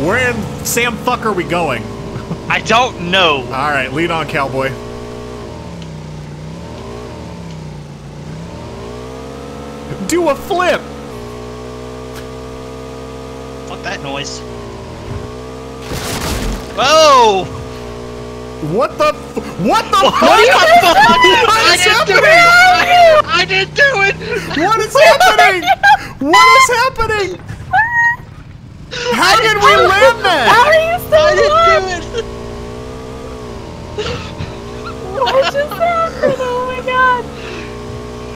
Where in Sam fuck are we going? I don't know. All right, lead on, cowboy. Do a flip. Fuck that noise. Whoa! What the? F what the What fuck? the fuck? What I is didn't do it! I didn't do it! What is happening? What is happening? what just happened?